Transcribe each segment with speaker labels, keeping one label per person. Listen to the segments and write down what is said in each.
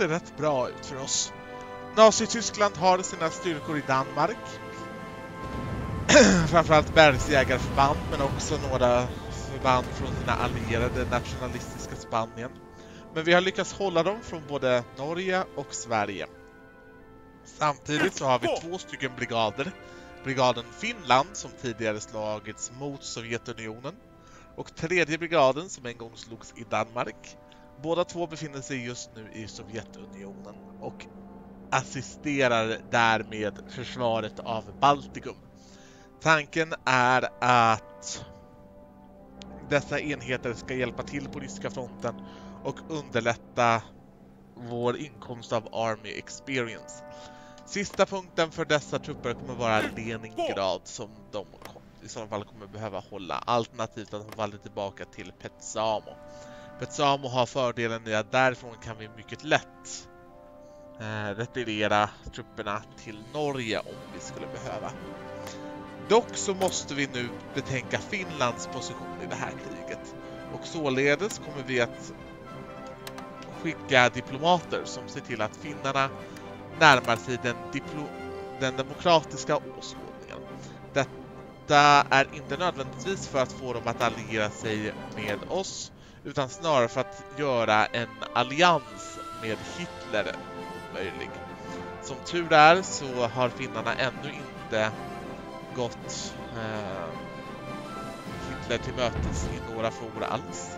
Speaker 1: ser rätt bra ut för oss. Nazityskland har sina styrkor i Danmark. Framförallt bergsjägarförband men också några förband från sina allierade nationalistiska Spanien. Men vi har lyckats hålla dem från både Norge och Sverige. Samtidigt så har vi två stycken brigader. Brigaden Finland som tidigare slagits mot Sovjetunionen och tredje brigaden som en gång slogs i Danmark. Båda två befinner sig just nu i Sovjetunionen och assisterar därmed försvaret av Baltikum. Tanken är att dessa enheter ska hjälpa till på ryska fronten och underlätta vår inkomst av Army Experience. Sista punkten för dessa trupper kommer vara Leningrad som de i så fall kommer behöva hålla, alternativt att de faller tillbaka till Petsamo. Petsamo har fördelen i att därifrån kan vi mycket lätt eh, retirera trupperna till Norge om vi skulle behöva. Dock så måste vi nu betänka Finlands position i det här kriget och således kommer vi att skicka diplomater som ser till att finnarna närmar sig den, den demokratiska åskådningen. Detta är inte nödvändigtvis för att få dem att alliera sig med oss utan snarare för att göra en allians med Hitler möjlig. Som tur är så har finnarna ännu inte gått eh, Hitler till mötes i några frågor alls.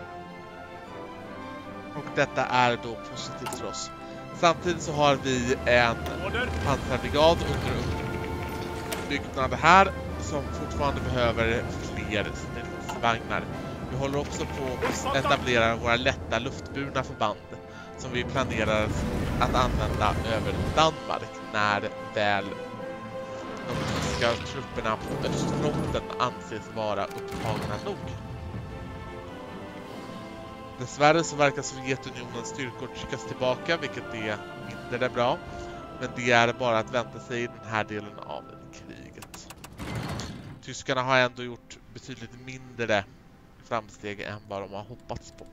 Speaker 1: Och detta är då positivt för oss. Samtidigt så har vi en pansarbrigad under uppbyggnad här som fortfarande behöver fler stridsvagnar. Vi håller också på att etablera våra lätta luftburna förband som vi planerar att använda över Danmark när väl de tyska trupperna på östfronten anses vara upptagna nog. Dessvärre så verkar Sovjetunionens styrkor tryckas tillbaka, vilket är mindre bra. Men det är bara att vänta sig i den här delen av kriget. Tyskarna har ändå gjort betydligt mindre framsteg än vad de har hoppats på.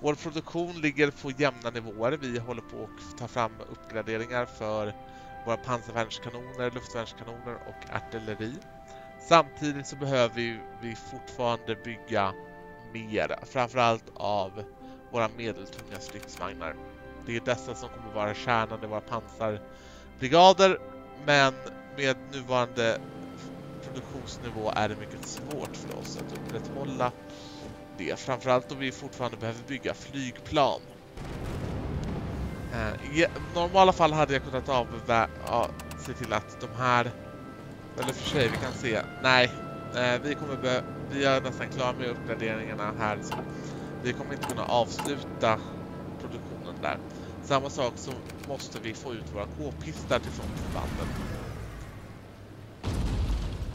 Speaker 1: Vår produktion ligger på jämna nivåer. Vi håller på att ta fram uppgraderingar för våra pansarvärnskanoner, luftvärnskanoner och artilleri. Samtidigt så behöver vi fortfarande bygga mer, framförallt av våra medeltunga stridsvagnar. Det är dessa som kommer vara kärnan i våra pansarbrigader, men med nuvarande produktionsnivå är det mycket svårt för oss att upprätthålla det. Framförallt om vi fortfarande behöver bygga flygplan. Eh, I normala fall hade jag kunnat avvä ja, se till att de här, eller för sig, vi kan se, nej, eh, vi kommer vi är nästan klara med uppgraderingarna här så vi kommer inte kunna avsluta produktionen där. Samma sak så måste vi få ut våra k-pistar till frontförbanden.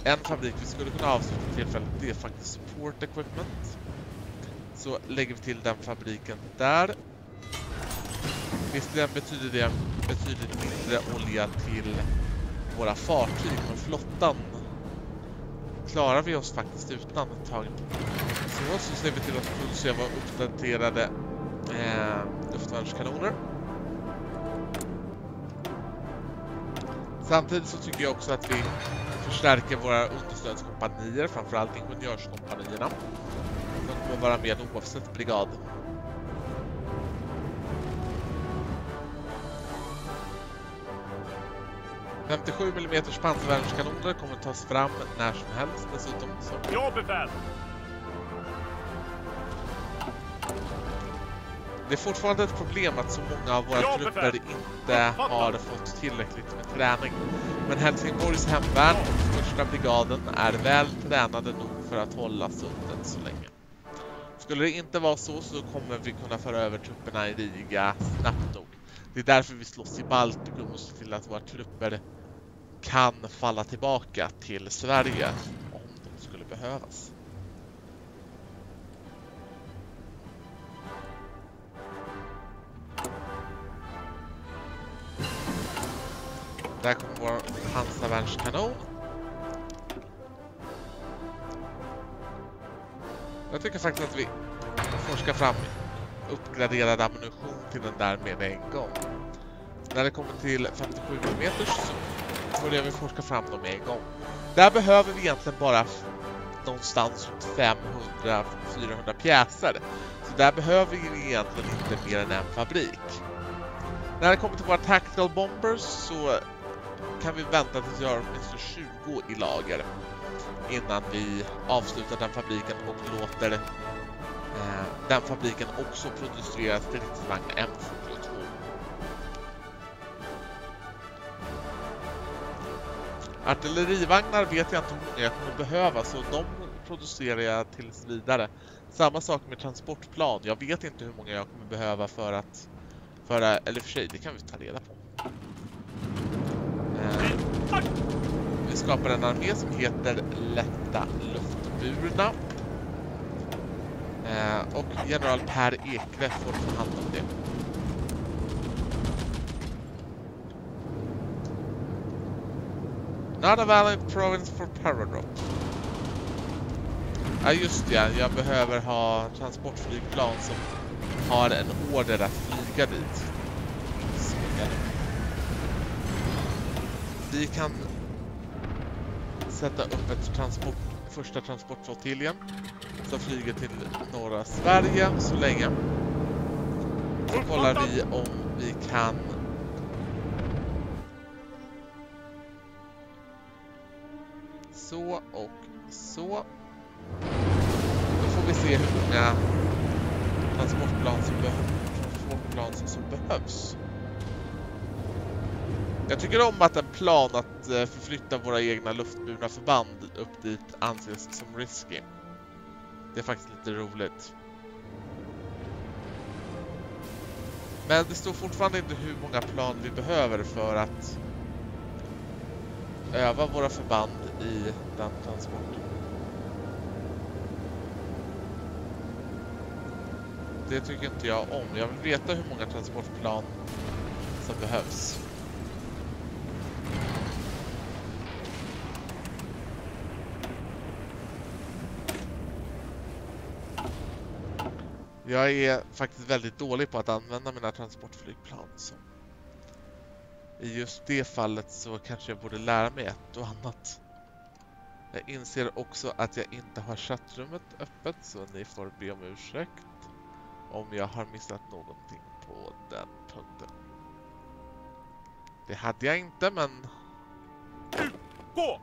Speaker 1: En fabrik vi skulle kunna avsluta tillfället det är faktiskt support equipment. Så lägger vi till den fabriken där. Visserligen betyder det betydligt mindre olja till våra fartyg, men flottan klarar vi oss faktiskt utan ett tag. Så, så ser vi till att producera våra uppdaterade eh, luftvärnskanoner. Samtidigt så tycker jag också att vi förstärker våra understödskompanier, framförallt ingenjörskompanierna. De kommer vara med oavsett brigad. 57 mm pansarvärnskanoner kommer tas fram när som helst dessutom. Så. Ja, befäl! Det är fortfarande ett problem att så många av våra trupper inte har fått tillräckligt med träning. Men Helsingborgs hemvärn och första brigaden är väl tränade nog för att hålla sundet så länge. Skulle det inte vara så så kommer vi kunna föra över trupperna i Riga snabbt nog. Det är därför vi slåss i Baltikum och ser till att våra trupper kan falla tillbaka till Sverige om de skulle behövas. Där kommer vår pansarvärnskanon. Jag tycker faktiskt att vi forskar fram uppgraderad ammunition till den där med en gång. När det kommer till 57 mm så börjar vi forska fram dem med en gång. Där behöver vi egentligen bara någonstans runt 500-400 pjäser. Så där behöver vi egentligen inte mer än en fabrik. När det kommer till våra tactical bombers så kan vi vänta tills vi har åtminstone 20 i lager innan vi avslutar den fabriken och låter eh, den fabriken också producera stridsvagn M42. Artillerivagnar vet jag inte hur många jag kommer behöva så de producerar jag tills vidare. Samma sak med transportplan. Jag vet inte hur många jag kommer behöva för att föra, eller för sig, det kan vi ta reda på. Eh, vi skapar en armé som heter Lätta luftburna. Eh, och general Per Ekve får ta hand om det. Not a valid province for paradrop. Ja just det, jag behöver ha transportflygplan som har en order att flyga dit. Vi kan sätta upp ett transport, första transportflottiljen som flyger till norra Sverige så länge. Så kollar vi om vi kan så och så. Då får vi se hur många transportplan som, be transportplan som behövs. Jag tycker om att en plan att eh, förflytta våra egna luftburna förband upp dit anses som risky. Det är faktiskt lite roligt. Men det står fortfarande inte hur många plan vi behöver för att öva våra förband i den transporten. Det tycker inte jag om. Jag vill veta hur många transportplan som behövs. Jag är faktiskt väldigt dålig på att använda mina transportflygplan. Så. I just det fallet så kanske jag borde lära mig ett och annat. Jag inser också att jag inte har chattrummet öppet så ni får be om ursäkt om jag har missat någonting på den punkten. Det hade jag inte men... Gå!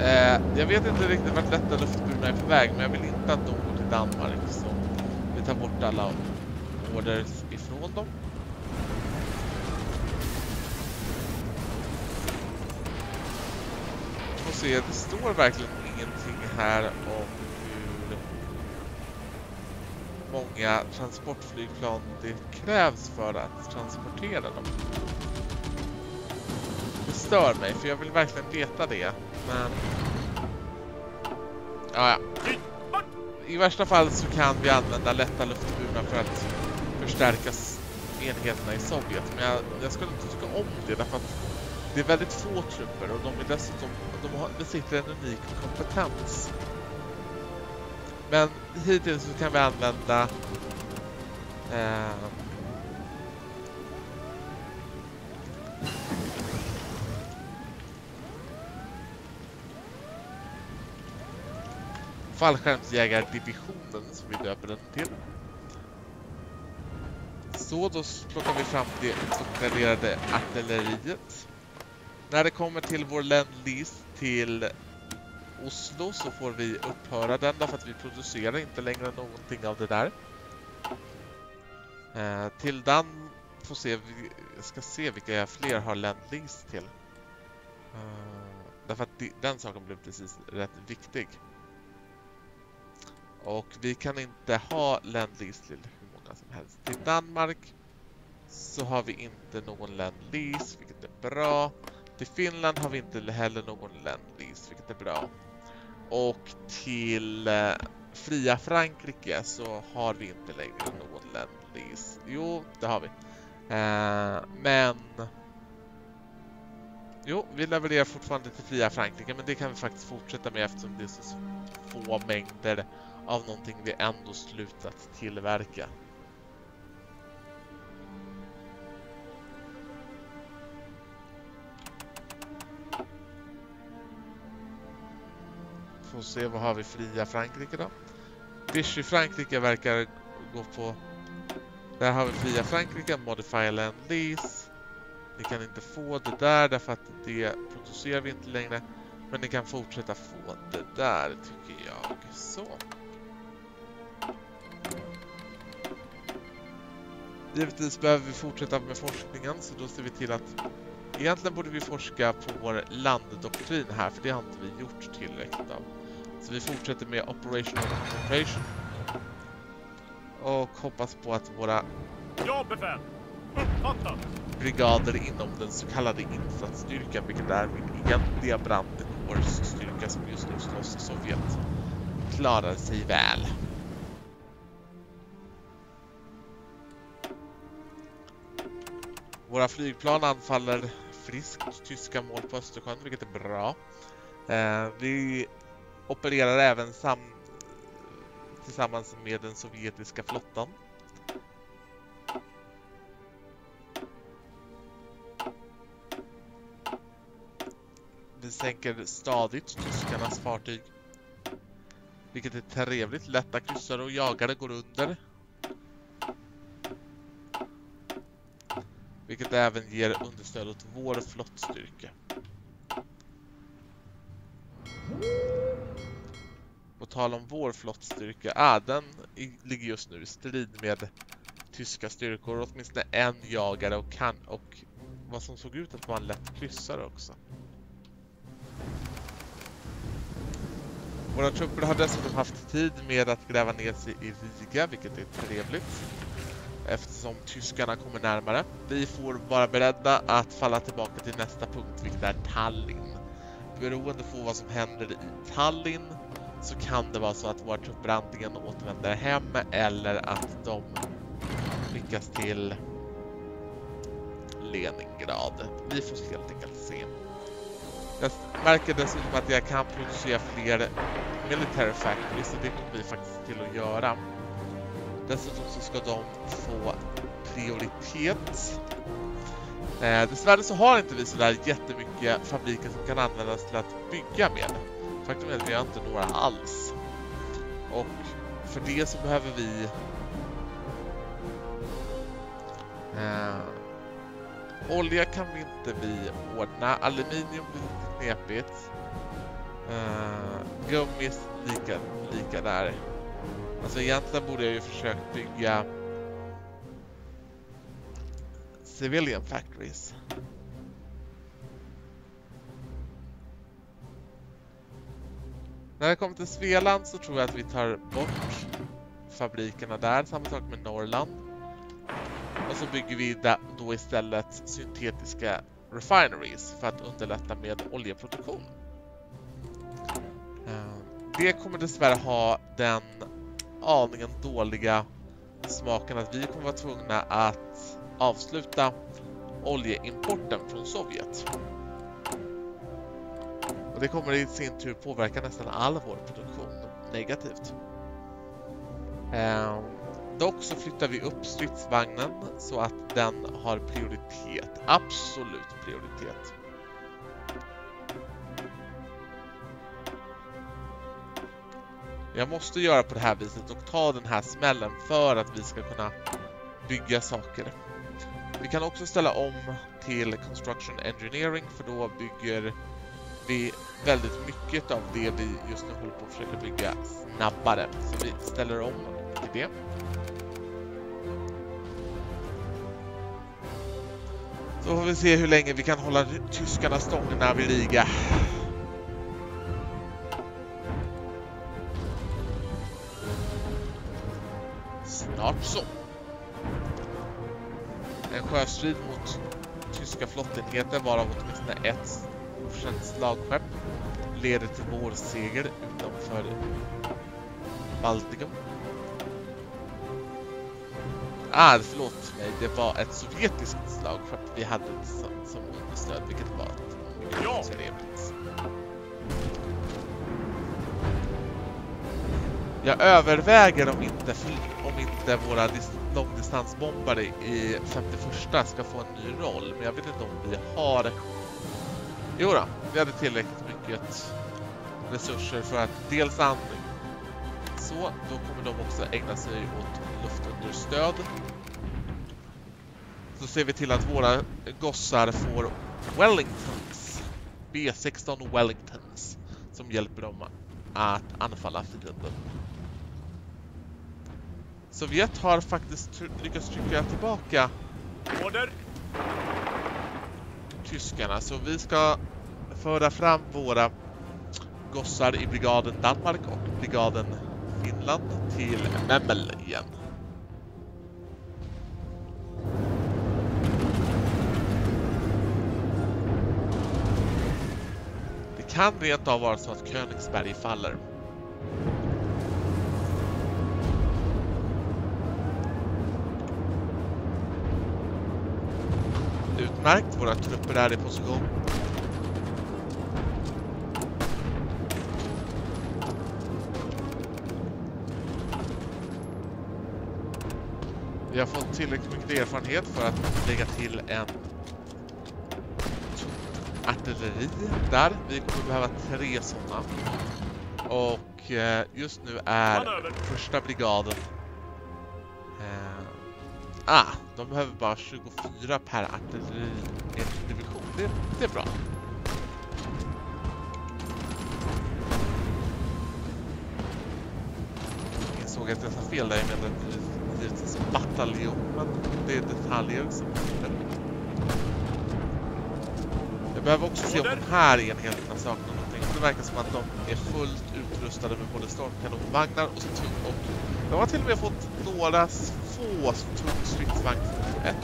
Speaker 1: Eh, jag vet inte riktigt vart lätta luftburna är på väg, men jag vill inte att de går till Danmark. Så vi tar bort alla orders ifrån dem. Och se, det står verkligen ingenting här om hur många transportflygplan det krävs för att transportera dem. Det stör mig, för jag vill verkligen veta det. Men... Ja, ja. I värsta fall så kan vi använda lätta luftburna för att förstärka enheterna i Sovjet. Men jag, jag skulle inte tycka om det därför att det är väldigt få trupper och de är dessutom, de har, besitter en unik kompetens. Men hittills så kan vi använda eh, fallskärmsjägardivisionen som vi döper den till. Så då plockar vi fram det uppgraderade artilleriet. När det kommer till vår ländlis till Oslo så får vi upphöra den därför att vi producerar inte längre någonting av det där. Eh, till den får se, vi ska se vilka jag fler har ländlis till. Eh, därför att den saken blev precis rätt viktig. Och vi kan inte ha ländlease till hur många som helst. Till Danmark så har vi inte någon ländlease, vilket är bra. Till Finland har vi inte heller någon ländlease, vilket är bra. Och till eh, fria Frankrike så har vi inte längre någon ländlease. Jo, det har vi. Eh, men... Jo, vi levererar fortfarande till fria Frankrike, men det kan vi faktiskt fortsätta med eftersom det är så få mängder av någonting vi ändå slutat tillverka. Får se, vad har vi fria Frankrike då? Vichy Frankrike verkar gå på... Där har vi fria Frankrike, Modify Land Lease. Ni kan inte få det där därför att det producerar vi inte längre. Men ni kan fortsätta få det där tycker jag. Så. Givetvis behöver vi fortsätta med forskningen så då ser vi till att egentligen borde vi forska på vår landdoktrin här för det har inte vi gjort tillräckligt av. Så vi fortsätter med Operational Concentration. Och hoppas på att våra
Speaker 2: Ja, befäl!
Speaker 1: Brigader inom den så kallade insatsstyrkan, vilket är min egentliga brandkårsstyrka som just nu slåss i Sovjet, klarar sig väl. Våra flygplan anfaller friskt tyska mål på Östersjön, vilket är bra. Eh, vi opererar även sam tillsammans med den sovjetiska flottan. Vi sänker stadigt tyskarnas fartyg. Vilket är trevligt. Lätta kryssare och jagare går under. Vilket även ger understöd åt vår flottstyrka. På tal om vår flottstyrka, ah, den ligger just nu i strid med tyska styrkor. Åtminstone en jagare och, kan, och vad som såg ut att vara en lätt kryssare också. Våra trupper har dessutom haft tid med att gräva ner sig i Riga, vilket är trevligt. Eftersom tyskarna kommer närmare. Vi får vara beredda att falla tillbaka till nästa punkt, vilket är Tallinn. Beroende på vad som händer i Tallinn så kan det vara så att våra trupper antingen återvänder hem eller att de skickas till Leningrad. Vi får helt enkelt se. Jag märker dessutom att jag kan producera fler military factories så det kommer vi faktiskt till att göra. Dessutom så ska de få prioritet. Eh, dessvärre så har inte vi sådär jättemycket fabriker som kan användas till att bygga med. Faktum är att vi har inte några alls. Och för det så behöver vi eh, Olja kan vi inte vi ordna. Aluminium blir lite knepigt. Eh, gummi lika, lika där. Alltså egentligen borde jag ju försökt bygga civilian factories. När det kommer till Svealand så tror jag att vi tar bort fabrikerna där. Samma sak med Norrland. Och så bygger vi då istället syntetiska refineries för att underlätta med oljeproduktion. Eh, det kommer dessvärre ha den aningen dåliga smaken att vi kommer vara tvungna att avsluta oljeimporten från Sovjet. Och det kommer i sin tur påverka nästan all vår produktion negativt. Um, Dock så flyttar vi upp stridsvagnen så att den har prioritet. Absolut prioritet. Jag måste göra på det här viset och ta den här smällen för att vi ska kunna bygga saker. Vi kan också ställa om till Construction Engineering för då bygger vi väldigt mycket av det vi just nu håller på att försöka bygga snabbare. Så vi ställer om till det. Så får vi se hur länge vi kan hålla tyskarna stången vid liga. En sjöstrid mot tyska flottenheter varav åtminstone ett okänt slagskepp leder till vår seger utanför Baltikum. Ah, förlåt mig. Det var ett sovjetiskt slagskepp vi hade som, som understöd, vilket var mycket ja. trevligt. Jag överväger om inte, om inte våra långdistansbombare i 51 ska få en ny roll, men jag vet inte om vi har... Jo då, vi hade tillräckligt mycket resurser för att dels an... Så, då kommer de också ägna sig åt luftunderstöd. Så ser vi till att våra gossar får Wellingtons, B16 Wellingtons, som hjälper dem att anfalla fienden. Sovjet har faktiskt lyckats trycka tillbaka
Speaker 2: Order!
Speaker 1: tyskarna, så vi ska föra fram våra gossar i brigaden Danmark och brigaden Finland till Memel igen. Det kan rent av vara så att Königsberg faller. Utmärkt, våra trupper är i position. Vi har fått tillräckligt mycket erfarenhet för att lägga till en artilleri där. Vi kommer behöva tre sådana. Och eh, just nu är första brigaden... de behöver bara 24 per artilleri division. Det, det är bra. Jag såg att jag sa fel där. Jag menade givetvis bataljon, men det är detaljer som Jag behöver också se om de här enheterna saknar någonting. Det verkar som att de är fullt utrustade med både stormkanonvagnar och, och de har till och med fått några få tung stridsvagn 1.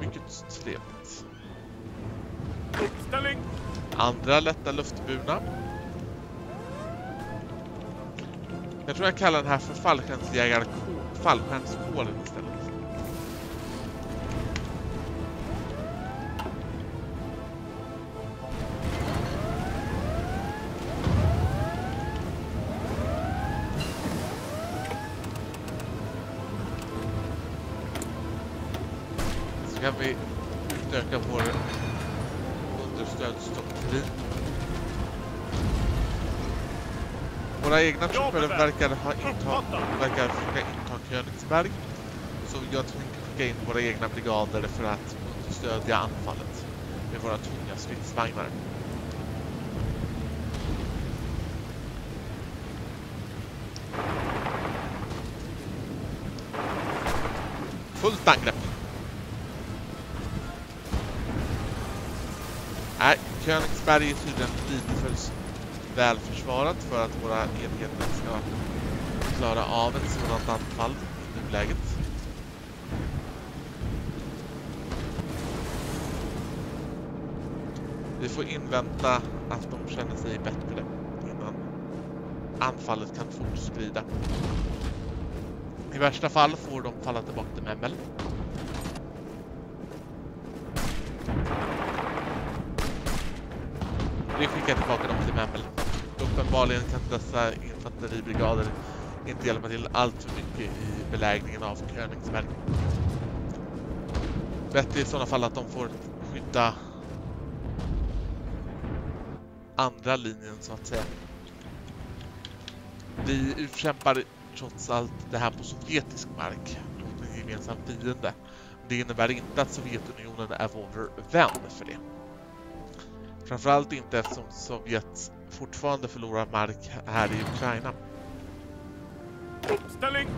Speaker 1: Mycket trevligt.
Speaker 2: Uppställning!
Speaker 1: Andra lätta luftburna. Jag tror jag kallar den här för fallskärmskålen istället. Våra egna trupper verkar, ha intag, verkar försöka inta Königsberg. Så jag tänker skicka in våra egna brigader för att stödja anfallet med våra tunga stridsvagnar. Fullt angrepp! Nej, Königsberg är tydligen lite för väl försvarat för att våra enheter ska klara av ett sådant anfall i nuläget. Vi får invänta att de känner sig bättre innan anfallet kan fortskrida. I värsta fall får de falla tillbaka till Memmel. Vi skickar tillbaka dem. Uppenbarligen kan dessa infanteribrigader inte hjälpa till allt för mycket i belägringen av Königsberg. Bättre i sådana fall att de får skydda andra linjen så att säga. Vi utkämpar trots allt det här på sovjetisk mark mot en gemensam fiende. Det innebär inte att Sovjetunionen är vår vän för det. Framförallt inte eftersom Sovjet fortfarande förlorar mark här i Ukraina.
Speaker 2: Uppställning!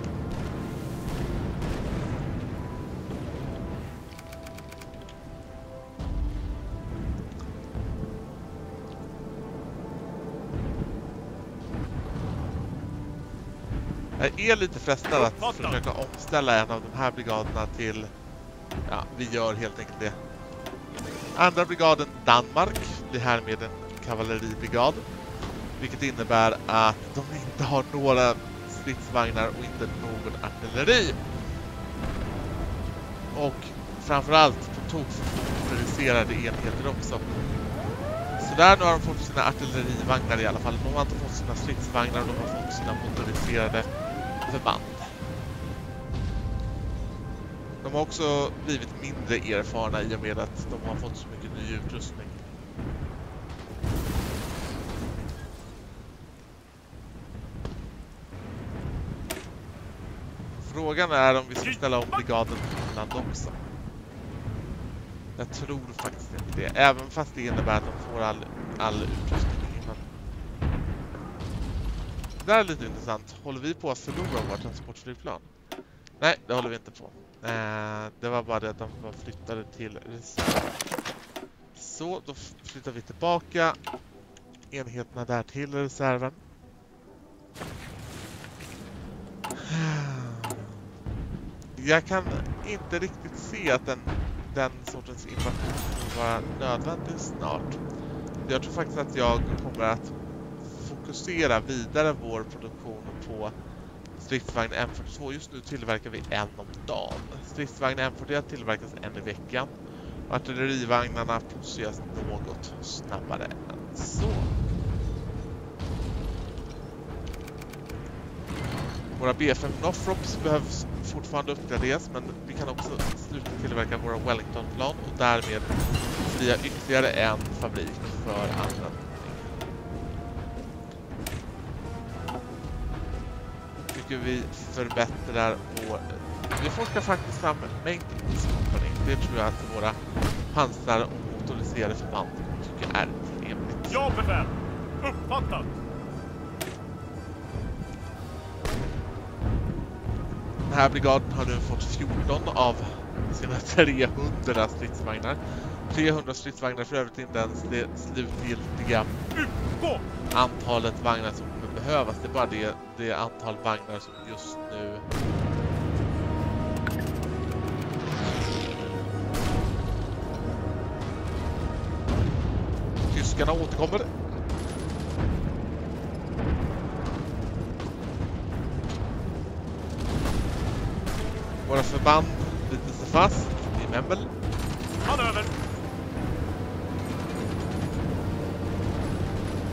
Speaker 1: Jag är lite frestad att försöka omställa en av de här brigaderna till... Ja, vi gör helt enkelt det. Andra brigaden Danmark blir härmed en kavalleribrigad. Vilket innebär att de inte har några stridsvagnar och inte någon artilleri. Och framförallt på tok för motoriserade enheter också. Så där nu har de fått sina artillerivagnar i alla fall. De har inte fått sina stridsvagnar och de har fått sina motoriserade förband. De har också blivit mindre erfarna i och med att de har fått så mycket ny utrustning. Frågan är om vi ska ställa om brigaden Finland också. Jag tror faktiskt inte det, även fast det innebär att de får all, all utrustning innan. Det där är lite intressant. Håller vi på att förlora vårt transportflygplan? Nej, det håller vi inte på. Eh, det var bara det att de var flyttade till reserv. Så, då flyttar vi tillbaka enheterna där till reserven. Jag kan inte riktigt se att den, den sortens invasion kommer vara nödvändig snart. Jag tror faktiskt att jag kommer att fokusera vidare vår produktion på stridsvagn M42. Just nu tillverkar vi en om dagen. Stridsvagn M41 tillverkas en i veckan. Och artillerivagnarna produceras något snabbare än så. Våra B5 Northrops behövs fortfarande uppgraderas men vi kan också sluta tillverka våra Wellington-plan och därmed fria ytterligare en fabrik för användning. Tycker vi förbättrar vår... Vi forskar faktiskt fram Maintenance Company. Det tror jag att våra pansar och motoriserade förband tycker är trevligt.
Speaker 2: Ja, befäl! Uppfattat!
Speaker 1: Här brigaden har nu fått 14 av sina 300 stridsvagnar. 300 stridsvagnar för övrigt inte ens det slutgiltiga antalet vagnar som kommer behövas. Det är bara det, det antal vagnar som just nu Tyskarna återkommer. Våra förband biter sig fast i.
Speaker 2: Manöver!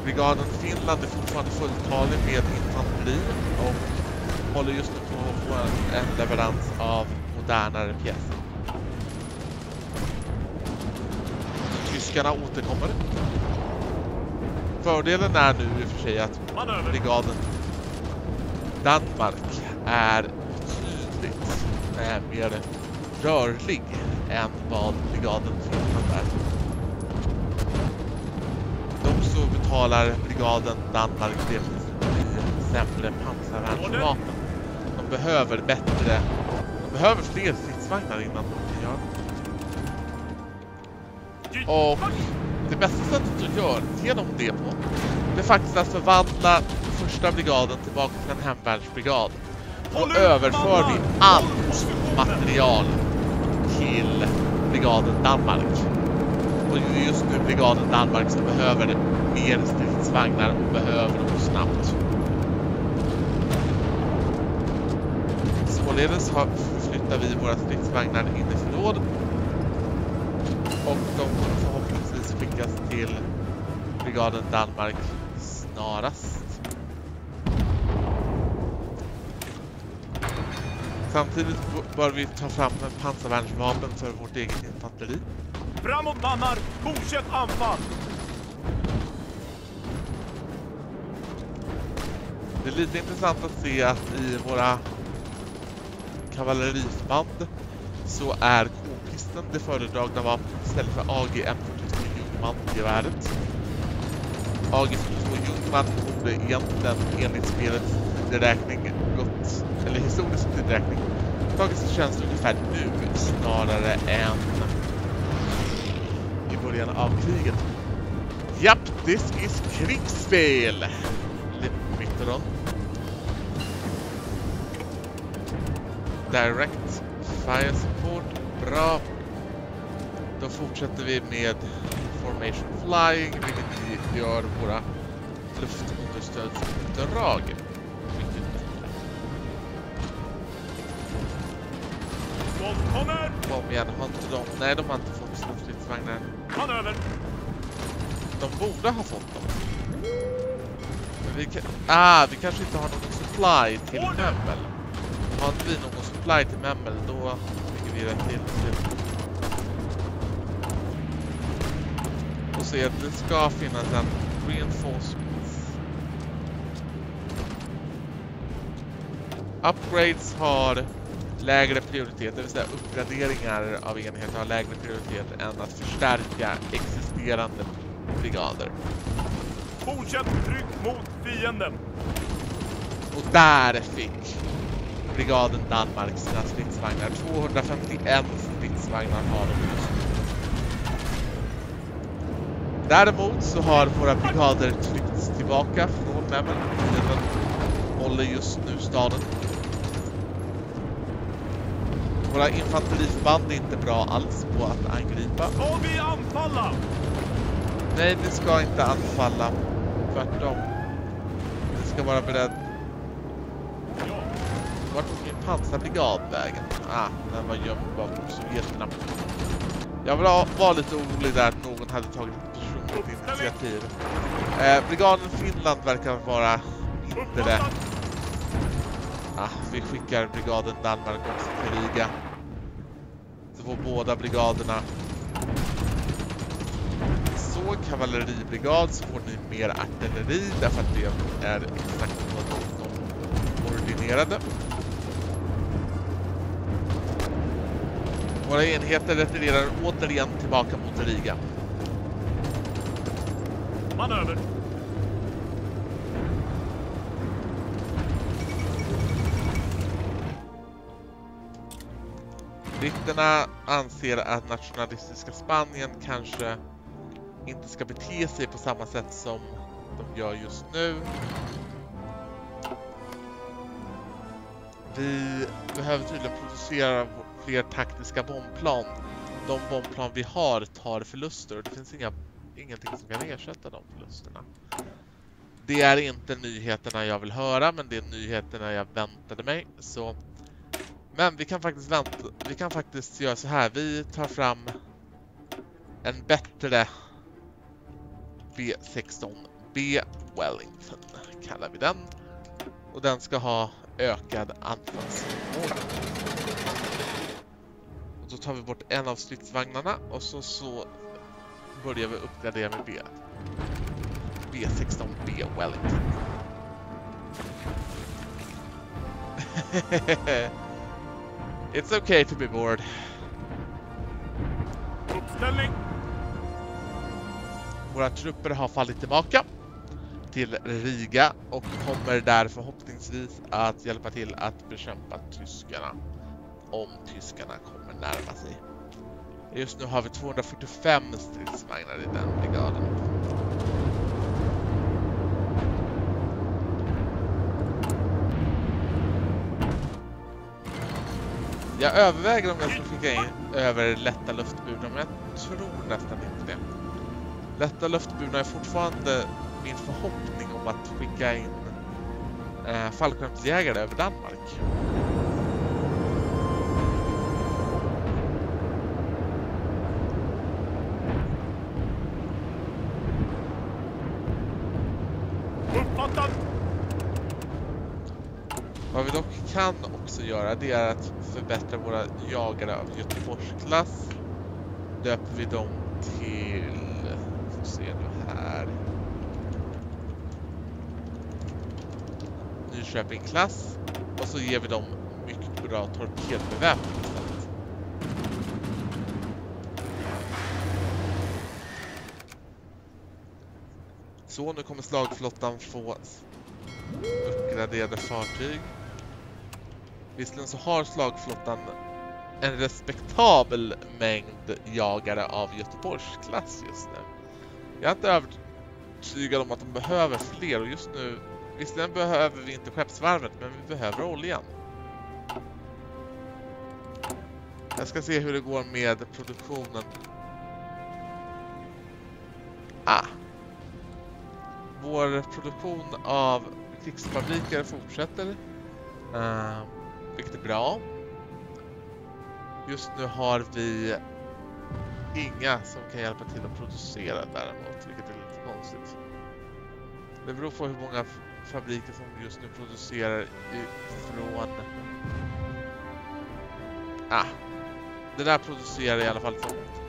Speaker 1: Brigaden Finland är fortfarande fulltalig med infanteri och håller just nu på att få en, en leverans av modernare pjäser. Tyskarna återkommer. Fördelen är nu i och för sig att brigaden Danmark är är mer rörlig än vad brigaden Finland är. Dock så betalar brigaden Danmark definitivt sämre pansarvärnsvapen. De behöver bättre, de behöver fler stridsvagnar innan de kan göra Och det bästa sättet att göra genom det på, det är faktiskt att förvandla första brigaden tillbaka till en hemvärnsbrigad. Och överför vi allt material till brigaden Danmark. Och det är just nu brigaden Danmark som behöver mer stridsvagnar och behöver dem snabbt. Således flyttar vi våra stridsvagnar in i förråd. Och de kommer förhoppningsvis skickas till brigaden Danmark snarast. Samtidigt bör vi ta fram pansarvärnsvapen för vårt eget infanteri.
Speaker 2: Framåt mannar! Fortsätt anfall!
Speaker 1: Det är lite intressant att se att i våra kavalleriförband så är k-pisten det föredragna vapnet istället för AG-M42 Ljungman-geväret. AG-42 Ljungman borde egentligen enligt spelets gått, eller historisk tideräkning, tagits i tjänst ungefär nu snarare än i början av kriget. Japp, this is krigsspel! Mitteron. Direct Fire Support, bra. Då fortsätter vi med Formation Flying, vilket vi gör våra luftunderstödsuppdrag igen, har inte de... Nej, de har inte fått sina stridsvagnar. De borde ha fått dem. Men vi kan... Ah, vi kanske inte har någon supply till! Memmel. Har inte vi någon supply till Memmel, då ligger vi rätt till. till. Och se att det ska finnas en reinforcements. Upgrades har lägre prioritet, det vill säga uppgraderingar av enheter har lägre prioritet än att förstärka existerande brigader.
Speaker 2: Fortsätt tryck mot fienden!
Speaker 1: Och där fick brigaden Danmark sina stridsvagnar. 251 stridsvagnar har de just nu. Däremot så har våra brigader tryckts tillbaka från Memel. Fienden håller just nu staden. Våra infanteriförband är inte bra alls på att angripa.
Speaker 2: Ska vi anfalla?
Speaker 1: Nej, ni ska inte anfalla. Tvärtom. Ni ska vara beredd.
Speaker 2: Ja.
Speaker 1: Vart tog min pansarbrigad vägen? Ah, den var gömd bakom sovjeterna. Jag var, lite orolig där att någon hade tagit ett personligt initiativ. Eh, brigaden Finland verkar vara mindre.
Speaker 2: Uppfattat!
Speaker 1: Ah, vi skickar brigaden Danmark också till Riga. Så får båda brigaderna. Så kavalleribrigad så får ni mer artilleri därför att det är exakt vad de ordinerade. Våra enheter retirerar återigen tillbaka mot Riga.
Speaker 2: Manöver!
Speaker 1: Britterna anser att nationalistiska Spanien kanske inte ska bete sig på samma sätt som de gör just nu. Vi behöver tydligen producera fler taktiska bombplan. De bombplan vi har tar förluster och det finns inga, ingenting som kan ersätta de förlusterna. Det är inte nyheterna jag vill höra men det är nyheterna jag väntade mig. Så men vi kan faktiskt vänta. Vi kan faktiskt göra så här. Vi tar fram en bättre B16B Wellington kallar vi den. Och den ska ha ökad anfallsförmåga. Och då tar vi bort en av stridsvagnarna och så, så börjar vi uppgradera med B. B16B Wellington. It's okay to be bored.
Speaker 2: Uppställning!
Speaker 1: Våra trupper har fallit tillbaka till Riga och kommer där förhoppningsvis att hjälpa till att bekämpa tyskarna om tyskarna kommer närma sig. Just nu har vi 245 stridsvagnar i den brigaden. Jag överväger om jag ska skicka in över lätta luftburna, men jag tror nästan inte det. Lätta luftburna är fortfarande min förhoppning om att skicka in eh, fallskärmsjägare över Danmark.
Speaker 2: Uppfattat!
Speaker 1: Vad vi dock kan också göra det är att förbättra våra jagare av Göteborgsklass. Döper vi dem till... Får se nu här. Nyköping-klass. Och så ger vi dem mycket bra torpedbeväpning istället. Så, nu kommer slagflottan få uppgraderade fartyg. Visserligen så har slagflottan en respektabel mängd jagare av Göteborgsklass just nu. Jag är inte övertygad om att de behöver fler och just nu, visserligen behöver vi inte skeppsvarvet men vi behöver oljan. Jag ska se hur det går med produktionen. Ah! Vår produktion av krigsfabriker fortsätter. Uh, vilket är bra. Just nu har vi inga som kan hjälpa till att producera däremot, vilket är lite konstigt. Det beror på hur många fabriker som just nu producerar ifrån... Ah, det där producerar i alla fall tomt.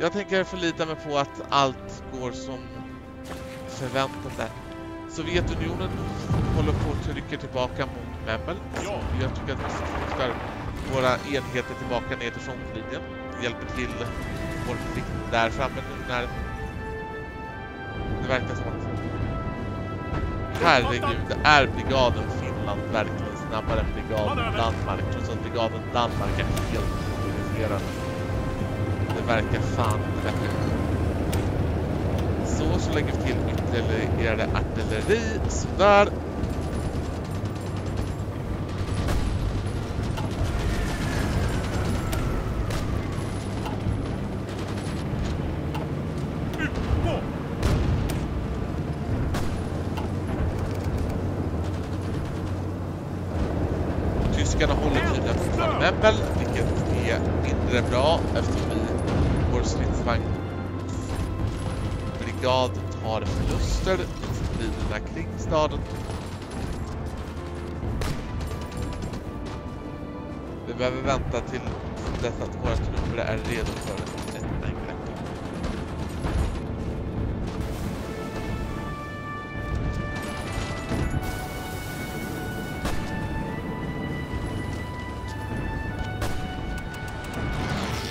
Speaker 1: Jag tänker förlita mig på att allt går som förväntat. Sovjetunionen håller på att trycka tillbaka mot Memel.
Speaker 2: Ja.
Speaker 1: Jag tycker att vi flyttar våra enheter tillbaka ner till frontlinjen. Hjälper till vår plikt där framme nu när det verkar som att Herregud, är brigaden Finland verkligen snabbare än brigaden Danmark? Trots att brigaden Danmark är helt motoriserad. Det verkar fan inte. Och så lägger vi till ytterligare artilleri. Vänta till dess att våra trupper är redo för ett angrepp.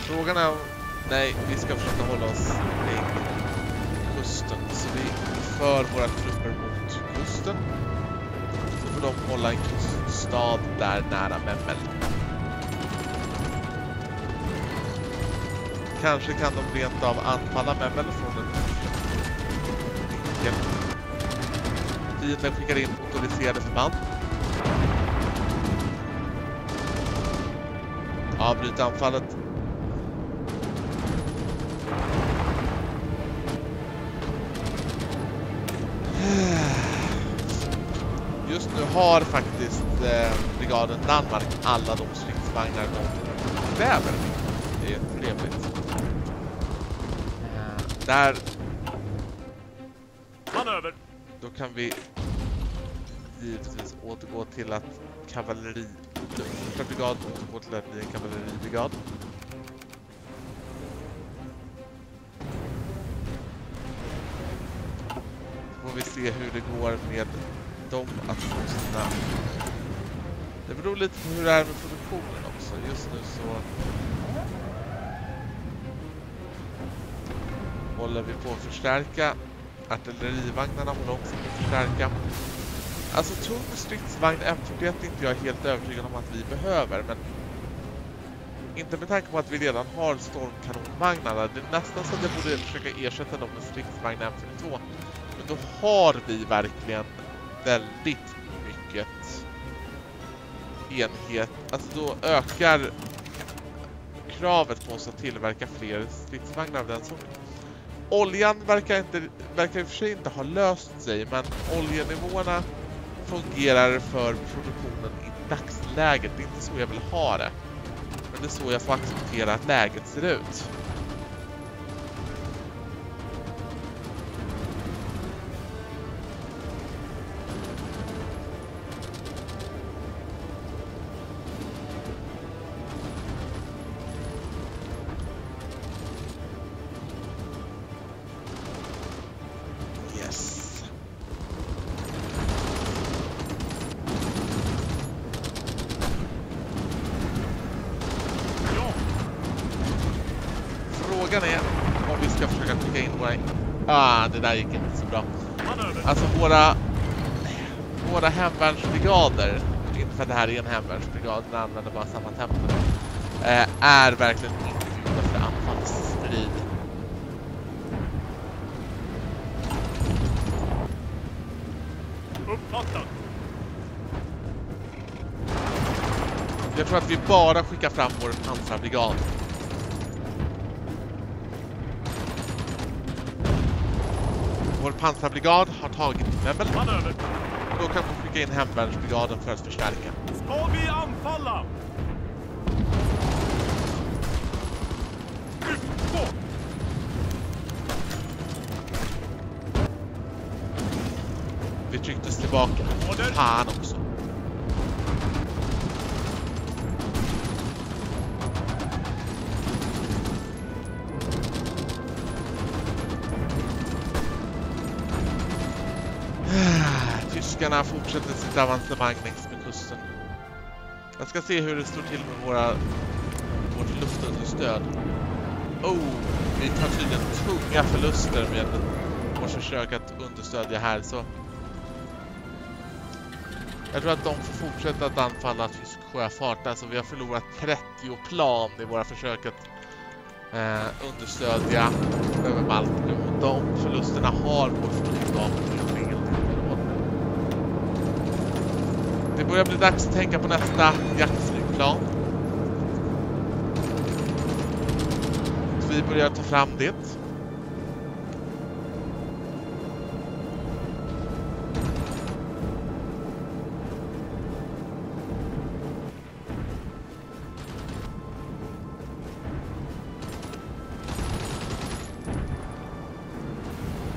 Speaker 1: Frågan är om... Nej, vi ska försöka hålla oss kring kusten. Så vi för våra trupper mot kusten. Så får de hålla en kuststad där nära Memmel. Kanske kan de rent av anfalla med från en vinkel. Fienden skickar in motoriserade förband. Avbryt anfallet. Just nu har faktiskt eh, brigaden Danmark alla de stridsvagnar de kräver. Det är trevligt. Där,
Speaker 2: Manöver!
Speaker 1: då kan vi givetvis återgå till att kavalleri... Brigad återgå till att bli en kavalleribrigad. Så får vi se hur det går med dem att få sina... Det beror lite på hur det är med produktionen också. Just nu så håller vi på att förstärka. Artillerivagnarna håller också på att förstärka. Alltså tung stridsvagn M41 är inte jag helt övertygad om att vi behöver, men inte med tanke på att vi redan har stormkanonvagnarna. Det är nästan så att jag borde försöka ersätta dem med stridsvagn M42. Men då har vi verkligen väldigt mycket enhet. Alltså då ökar kravet på oss att tillverka fler stridsvagnar av den sorten. Oljan verkar, inte, verkar i och för sig inte ha löst sig, men oljenivåerna fungerar för produktionen i dagsläget. Det är inte så jag vill ha det. Men det är så jag får acceptera att läget ser ut. För det här är en hemvärnsbrigad, den använder bara samma tempo. Eh, är verkligen inte gjorda för anfallsstrid.
Speaker 2: Uppfattat!
Speaker 1: Jag tror att vi bara skickar fram vår pansarbrigad. Vår pansarbrigad har tagit Memmel
Speaker 2: Manöver!
Speaker 1: och då kan vi skicka in hemvärnsbrigaden för att förstärka. Avancemang längs med kusten. Jag ska se hur det står till med våra, vårt luftunderstöd. Oh, vi tar tydligen tunga förluster med vårt försök att understödja här så jag tror att de får fortsätta att anfalla tysk sjöfart. Alltså vi har förlorat 30 plan i våra försök att eh, understödja över Baltikum. Och de förlusterna har vår flygvapen helt enkelt inte råd med. Det börjar bli dags att tänka på nästa jaktflygplan. Så vi börjar ta fram det.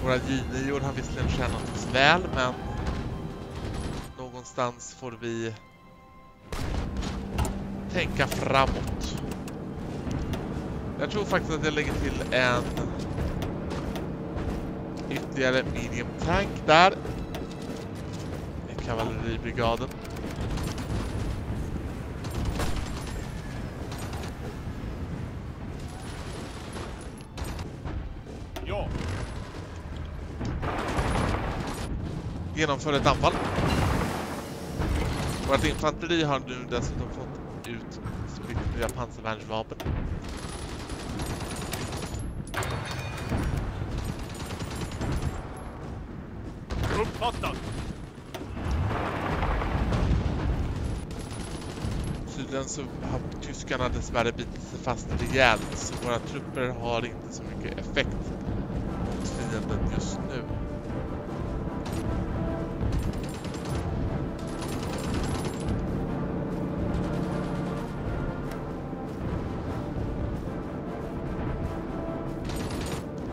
Speaker 1: Våra J9 har visserligen tjänat oss väl, men någonstans får vi tänka framåt. Jag tror faktiskt att jag lägger till en ytterligare medium tank där i kavalleribrigaden.
Speaker 2: Ja.
Speaker 1: genomför ett anfall. Vårt infanteri har nu dessutom fått ut sitt nya pansarvärnsvapen.
Speaker 2: Uppfattat.
Speaker 1: Tydligen så har tyskarna dessvärre bitit sig fast rejält så våra trupper har inte så mycket effekt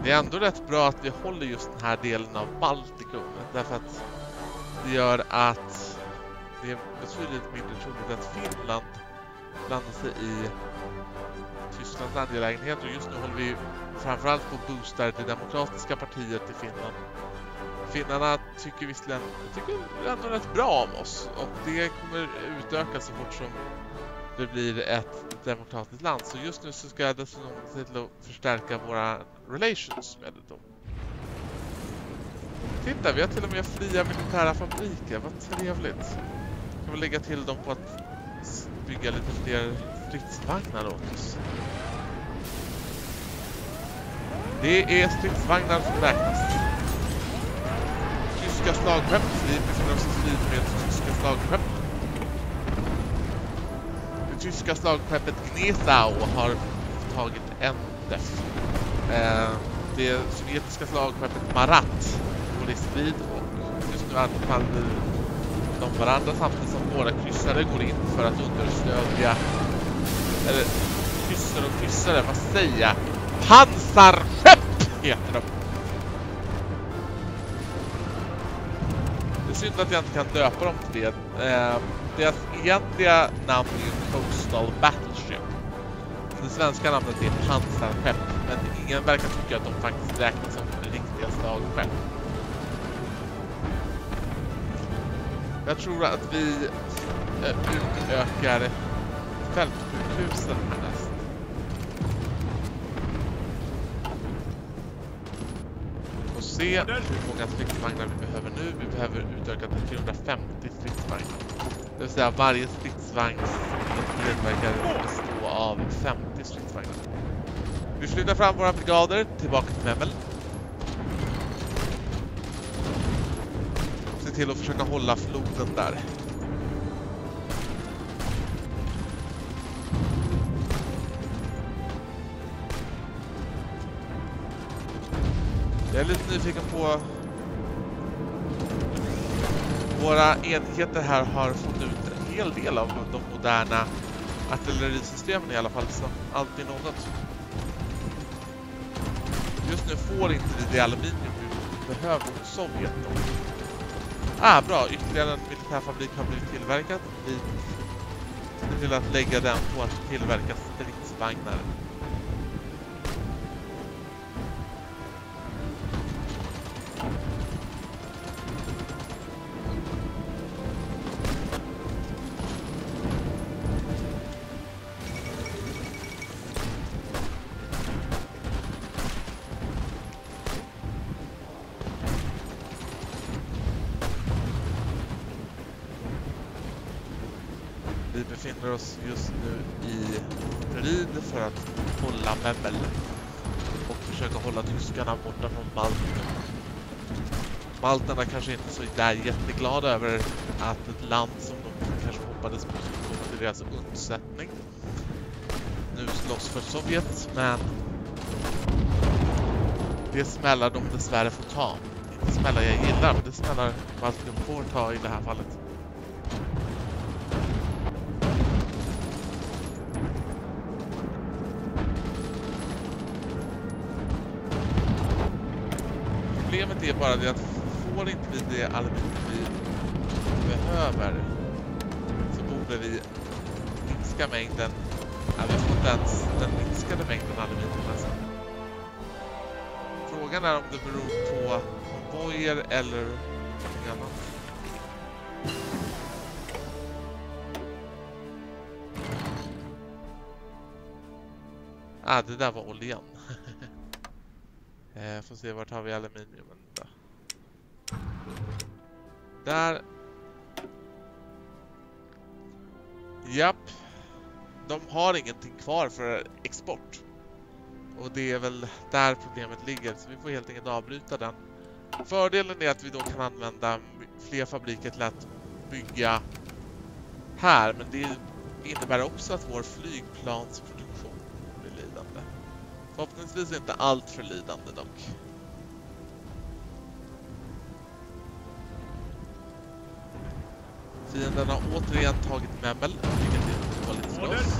Speaker 1: Det är ändå rätt bra att vi håller just den här delen av Baltikum därför att det gör att det är betydligt mindre troligt att Finland blandar sig i Tysklands angelägenheter och just nu håller vi framförallt på att boosta det demokratiska partiet i Finland. Finnarna tycker visserligen tycker ändå rätt bra om oss och det kommer utökas så fort som det blir ett demokratiskt land. Så just nu så ska jag dessutom se till att förstärka våra relations med dem. Titta, vi har till och med fria militära fabriker. Vad trevligt. Kan vi lägga till dem på att bygga lite fler stridsvagnar åt oss. Det är stridsvagnar som räknas. Tyska slagskepp. Vi befinner oss i strid med tyska slagskepp. Det tyska slagskeppet Gnesau har tagit en def. Eh, det sovjetiska slagskeppet Marat går i strid och just nu anfaller de varandra samtidigt som våra kryssare går in för att understödja eller kryssare och kryssare, vad säger jag? Pansarskepp heter de. Det är synd att jag inte kan döpa dem till det. Eh, deras egentliga namn är Coastal Battleship. Det svenska namnet är pansarskepp, men ingen verkar tycka att de faktiskt räknas som riktiga slagskepp. Jag tror att vi eh, utökar fältsjukhusen härnäst. Vi får se hur många stridsvagnar vi behöver nu. Vi behöver utöka till 350 stridsvagnar. Det vill säga varje stridsvagns verkar bestå av 50 stridsvagnar. Vi flyttar fram våra brigader tillbaka till Memel. Se till att försöka hålla floden där. Jag är lite nyfiken på... Våra enheter här har fått ut en hel del av de moderna artillerisystemen i alla fall, så alltid något. Just nu får inte vi det aluminium vi behöver mot Sovjet. Då. Ah, bra. Ytterligare en militärfabrik har blivit tillverkad. Vi ser till att lägga den på att tillverka stridsvagnar. Balterna kanske inte är så där jätteglada över att ett land som de kanske hoppades på skulle komma till deras undsättning nu slåss för Sovjet, men det smällar de dessvärre får ta. Inte smällar jag gillar, men det smällar Baltikum får ta i det här fallet. Problemet är bara det att vi det aluminium vi behöver så borde vi minska mängden, ja, vi har fått ens den minskade mängden aluminium nästan. Frågan är om det beror på konvojer eller någonting annat. Ah, det där var oljan. Eh, får se vart har vi aluminiumen då. Där. Japp. De har ingenting kvar för export. Och det är väl där problemet ligger, så vi får helt enkelt avbryta den. Fördelen är att vi då kan använda fler fabriker till att bygga här, men det innebär också att vår flygplansproduktion blir lidande. Förhoppningsvis inte allt för lidande dock. Fienden har återigen tagit Memel, vilket är dåligt för oss.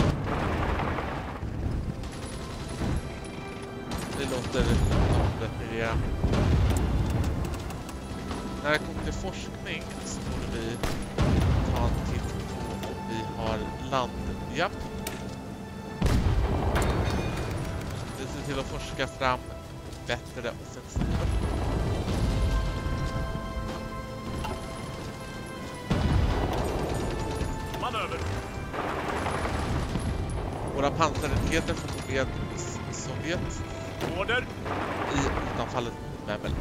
Speaker 1: Vi låter dem retirera. När det kommer till forskning så borde vi ta en titt på om vi har land... Japp, Vi ser till att forska fram bättre offensiver. Våra pansarenheter får gå med S- Sovjet
Speaker 2: Order.
Speaker 1: i utanfallet mot Memmel.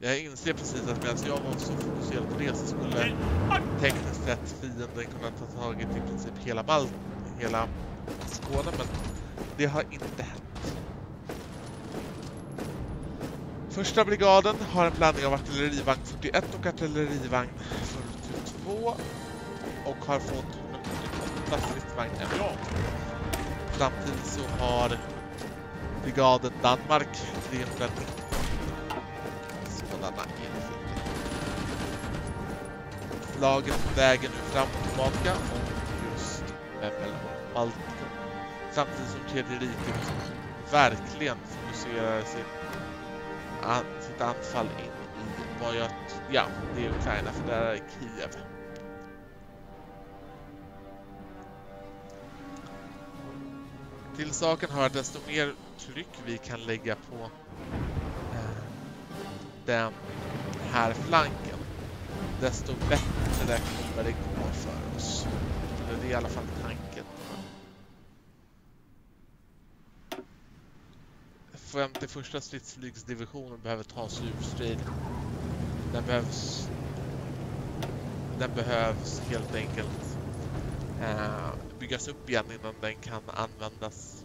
Speaker 1: Jag inser precis att medan jag var så fokuserad på det så skulle tekniskt sett fienden kunna ta tagit i princip hela Bal hela Skåne, men det har inte hänt. Första brigaden har en blandning av artillerivagn 41 och artillerivagn 42 och har fått 178 stridsvagnar.
Speaker 2: Ja.
Speaker 1: Samtidigt så har brigaden Danmark 390 sådana enheter. Slaget på vägen nu fram och tillbaka och just Memmel och. Samtidigt som Tredje verkligen fokuserar sin, an, sitt anfall in i vad jag... Ja, det är Ukraina för där är Kiev. Till saken hör att desto mer tryck vi kan lägga på eh, den här flanken, desto bättre kommer det gå för oss. Eller det är i alla fall tanken. 51 stridsflygsdivisionen behöver tas ur strid. Den behövs den behövs helt enkelt eh, byggas upp igen innan den kan användas.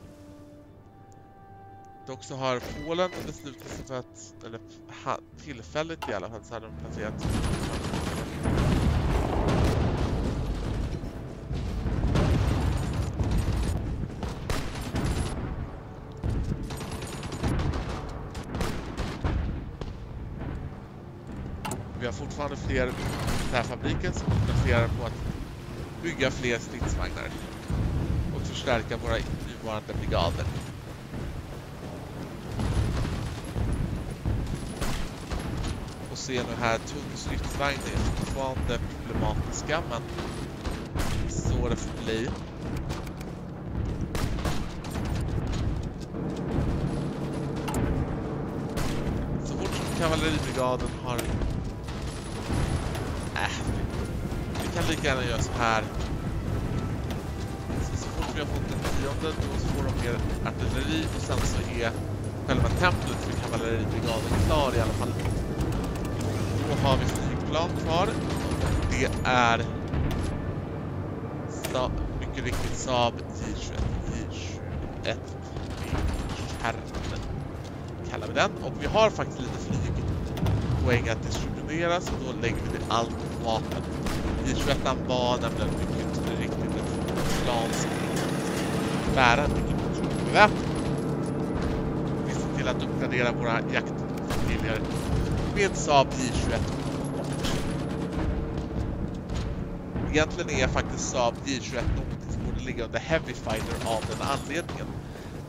Speaker 1: Dock så har Polen beslutat sig för att, eller ha, tillfälligt i alla fall, så har de placerat Vi har fortfarande fler den här fabriken som fokuserar på att bygga fler stridsvagnar och förstärka våra nuvarande brigader. Och se nu här, tung stridsvagn är fortfarande problematiska men så det får bli. Så fort som kavalleribrigaden har... Äh, vi kan lika gärna göra så här. Så, så fort vi har fått den tionde då får de mer artilleri och sen så är själva templet för kavalleribrigaden klar i alla fall. Då har vi flygplan kvar. Det är Sa mycket riktigt Saab J21, J21 Kärnen kallar vi den. Och vi har faktiskt lite flygpoäng att distribuera så då lägger vi det allt på vapen. J21 var nämligen mycket riktigt ett plan som bära mycket. Vi ser till att uppgradera våra jaktfamiljer med Saab J21 Egentligen är faktiskt Saab J21 någonting som borde ligga under Heavy Fighter av den anledningen.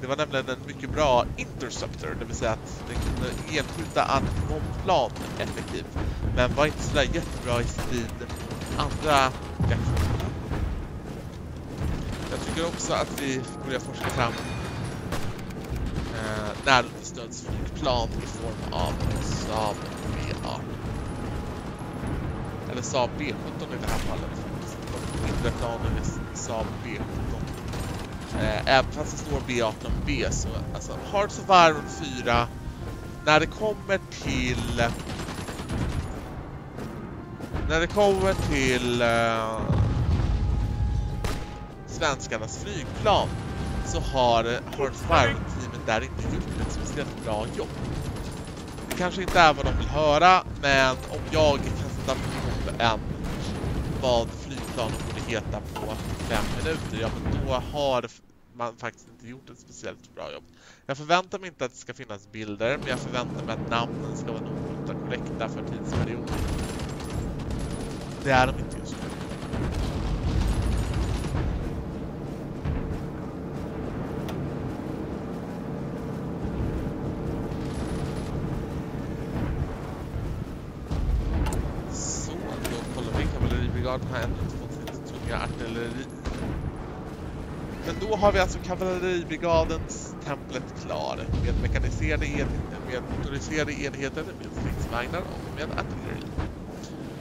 Speaker 1: Det var nämligen en mycket bra interceptor, det vill säga att den kunde enskjuta antibombplan effektivt. Men var inte sådär jättebra i strid andra reaktionerna. Jag tycker också att vi börjar forska fram eh, närstödsflygplan i form av Saab V18. Eller Saab B17 i det här fallet mindre planen i Saab B17. Eh, även fast det står B18B så alltså Hearts of Iron 4 när det kommer till när det kommer till uh, svenskarnas flygplan så har Hard 5-teamet där inte gjort ett speciellt bra jobb. Det kanske inte är vad de vill höra, men om jag kan sätta ihop en vad flygplanen borde heta på fem minuter, ja men då har man faktiskt inte gjort ett speciellt bra jobb. Jag förväntar mig inte att det ska finnas bilder, men jag förväntar mig att namnen ska vara någorlunda korrekta för tidsperioden. Det är de inte just nu. Så, då kollar vi. Kavalleribrigaden har ännu inte fått sitt tunga artilleri. Men då har vi alltså kavalleribrigadens templet klar med mekaniserade enheter, med motoriserade enheter, med stridsvagnar och med artilleri.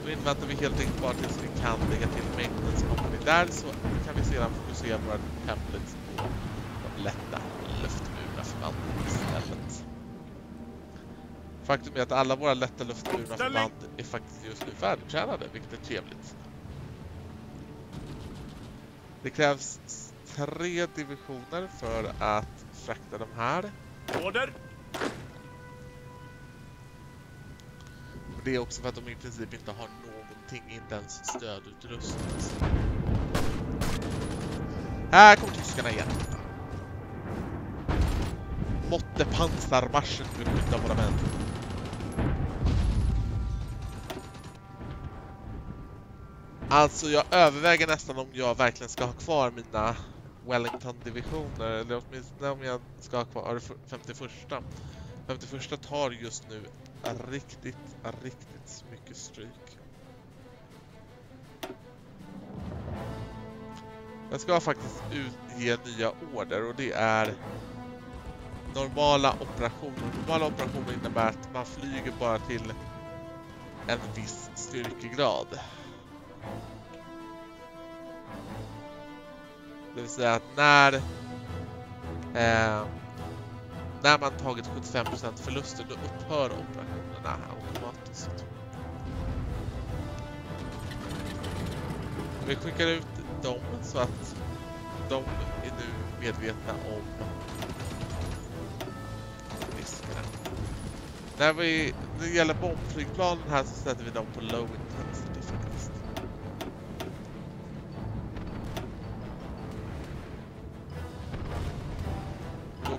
Speaker 1: Då inväntar vi helt enkelt bara tills vi kan lägga till maintenance company där så kan vi sedan fokusera våra templets på de lätta luftburna förbanden istället. Faktum är att alla våra lätta luftburna förband är faktiskt just nu färdigtränade, vilket är trevligt. Det krävs tre divisioner för att frakta de här.
Speaker 2: Order!
Speaker 1: Och det är också för att de i princip inte har någonting, inte ens stödutrustning. Här kommer tyskarna igen. Måtte pansarmarschen beskydda våra män. Alltså jag överväger nästan om jag verkligen ska ha kvar mina Wellington-divisioner, eller åtminstone om jag ska ha kvar 51. 51 tar just nu riktigt, riktigt mycket stryk. Jag ska faktiskt utge nya order och det är normala operationer. Normala operationer innebär att man flyger bara till en viss styrkegrad. Det vill säga att när eh, när man tagit 75% förluster då upphör operationerna automatiskt. Vi skickar ut dem så att de är nu medvetna om riskerna. När vi, när det gäller bombflygplanen här så sätter vi dem på low intensity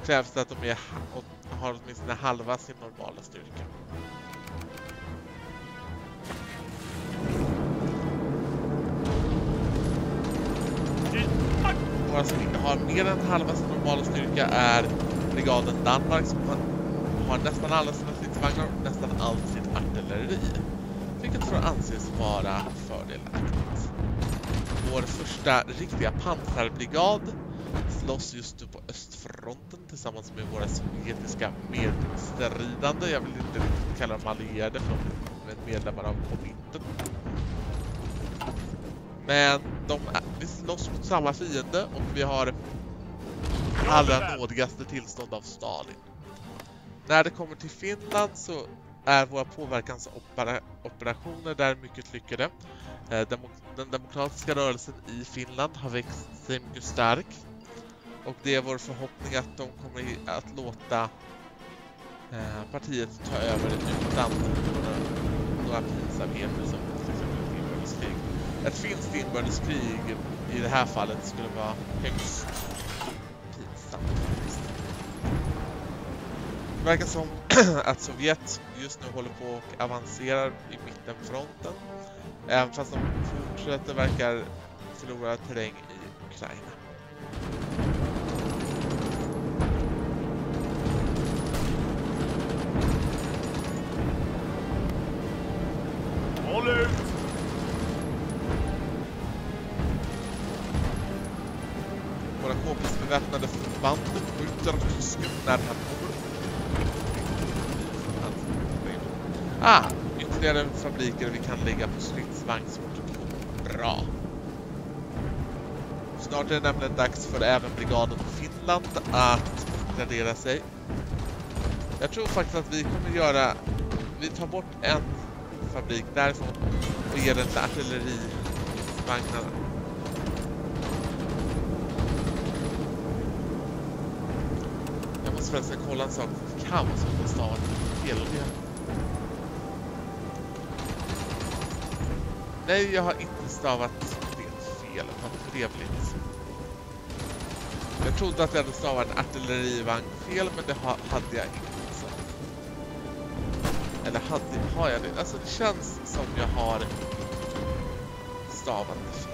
Speaker 1: krävs det att de är, har åtminstone halva sin normala styrka. Några som inte har mer än halva sin normala styrka är brigaden Danmark som har nästan alla sina stridsvagnar och nästan allt sitt artilleri. Vilket får anses vara fördelaktigt. Vår första riktiga pansarbrigad slåss just nu på tillsammans med våra sovjetiska medstridande. Jag vill inte riktigt kalla dem allierade för de är medlemmar av Komintern. Men de, vi slåss mot samma fiende och vi har allra nådigaste tillstånd av Stalin. När det kommer till Finland så är våra påverkansoperationer där mycket lyckade. Eh, den demokratiska rörelsen i Finland har växt sig mycket stark och det är vår förhoppning att de kommer att låta eh, partiet ta över utan några pinsamheter som till exempel ett inbördeskrig. Ett finskt inbördeskrig i det här fallet skulle vara högst pinsamt. Det verkar som att Sovjet just nu håller på och avancerar i mittenfronten. Även fast de fortsätter verkar förlora terräng i Ukraina.
Speaker 2: Ut!
Speaker 1: Våra k-beväpnade förband skjuter tysken när han kommer. Ah! Ytterligare fabriker vi kan lägga på stridsvagnsproduktion. Bra! Snart är det nämligen dags för även brigaden Finland att gradera sig. Jag tror faktiskt att vi kommer göra... Vi tar bort en fabrik därifrån och ger den till artillerivagnarna. Jag måste förresten kolla en sak. Det kan vara så att jag stavat fel. Nej, jag har inte stavat det fel. Vad trevligt. Jag trodde att jag hade stavat artillerivagn fel, men det hade jag inte. Eller hade, har jag det? Alltså det känns som jag har stavat det fel.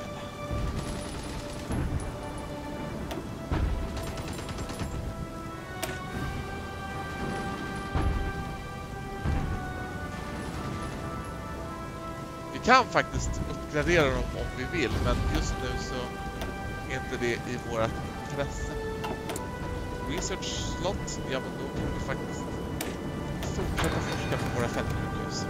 Speaker 1: Vi kan faktiskt uppgradera dem om vi vill, men just nu så är inte det i vårt intresse. Research slot, ja men då kan vi faktiskt fortsätta forska på våra fältsjukhus.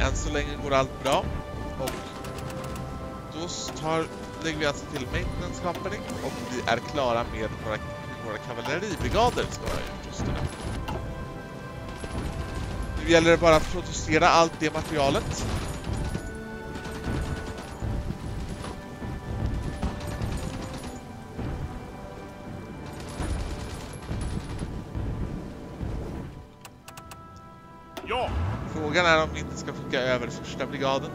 Speaker 1: Än så länge går allt bra. Och då tar, lägger vi alltså till Maintenance Company. Och vi är klara med våra våra kavalleribrigader ska vara utrustade. Nu gäller det bara att producera allt det materialet.
Speaker 2: Ja!
Speaker 1: Frågan är om vi inte ska skicka över första brigaden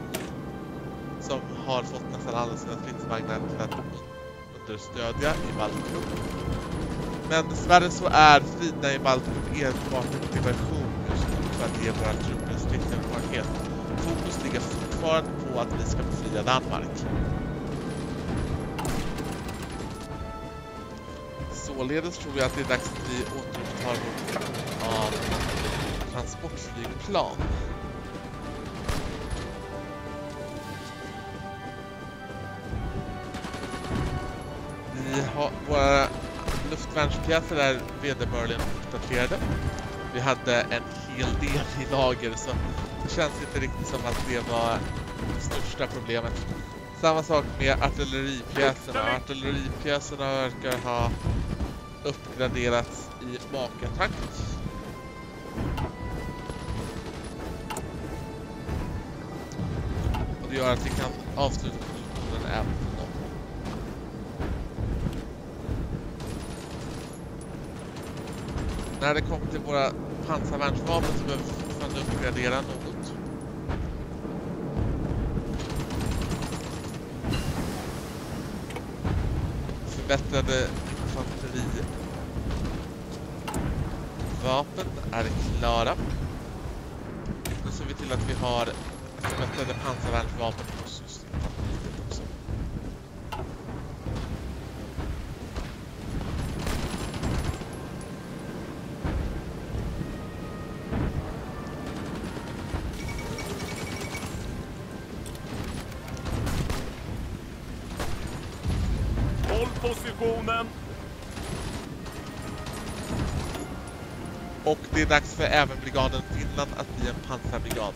Speaker 1: som har fått nästan alla sina stridsvagnar till att understödja i Baltikum. Men dessvärre så är striderna i Baltikum enbart en diversion just nu för att ge våra trupper en stridserfarenhet. Fokus ligger fortfarande på att vi ska befria Danmark. Således tror jag att det är dags att vi återupptar vårt av transportflygplan. Vi har våra luftvärnspjäser är vederbörligen uppdaterade. Vi hade en hel del i lager så det känns inte riktigt som att det var det största problemet. Samma sak med artilleripjäserna. Artilleripjäserna verkar ha uppgraderats i makartakt. Och det gör att vi kan avsluta våra pansarvärnsvapen som behöver vi uppgradera något. Förbättrade infanterivapen är klara. Nu ser vi till att vi har förbättrade pansarvärnsvapen det är dags för även brigaden Finland att bli en pansarbrigad.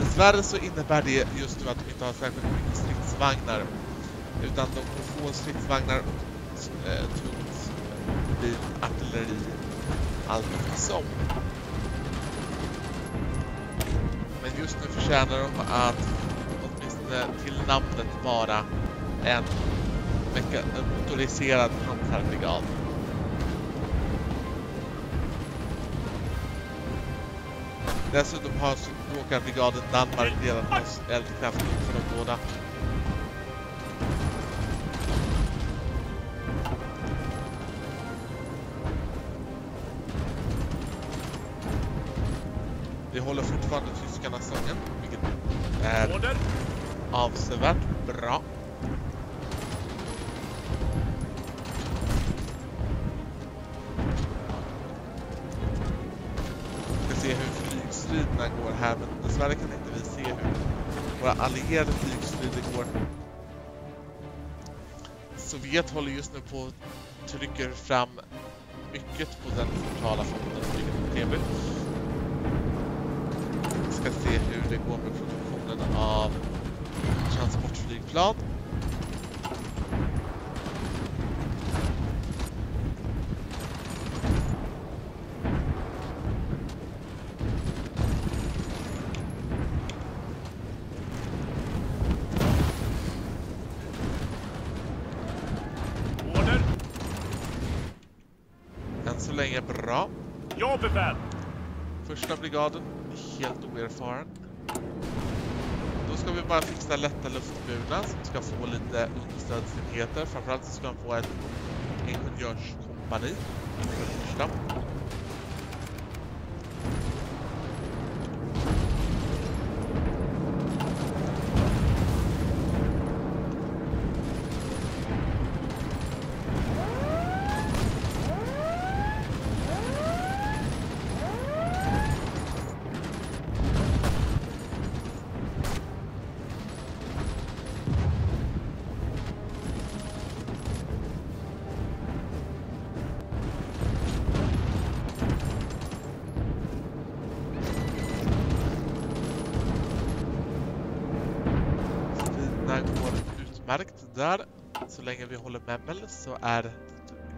Speaker 1: Dessvärre så innebär det just nu att de inte har särskilt mycket stridsvagnar. Utan de får få stridsvagnar och eh, tungt bil, artilleri, allt som. Men just nu förtjänar de att åtminstone till namnet vara en, en motoriserad pansarbrigad. Dessutom har råkar brigaden Danmark redan oss eldkraft för de båda. Sovjet håller just nu på att trycker fram mycket på den centrala fronten, vilket är trevligt. Vi ska se hur det går med produktionen av transportflygplan.
Speaker 2: Order.
Speaker 1: Än så länge bra.
Speaker 2: Ja, befäl.
Speaker 1: Första brigaden, helt oerfaren. Då ska vi bara fixa lätta luftburna som ska få lite understödsenheter. Framförallt så ska de få ett ingenjörskompani för det första. Utmärkt där. Så länge vi håller Memmel så är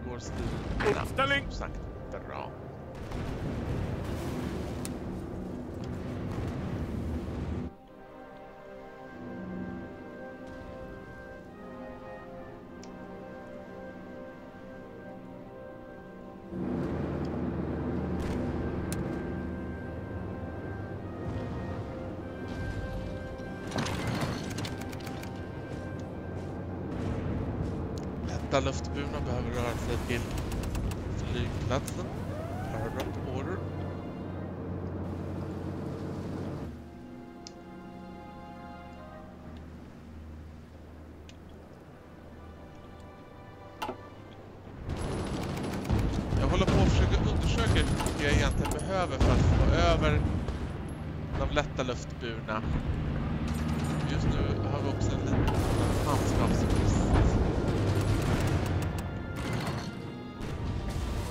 Speaker 1: går striderna
Speaker 2: Uppställning.
Speaker 1: sagt mycket jag egentligen behöver för att få över de lätta luftburna. Just nu har vi också en liten manskapsbrist.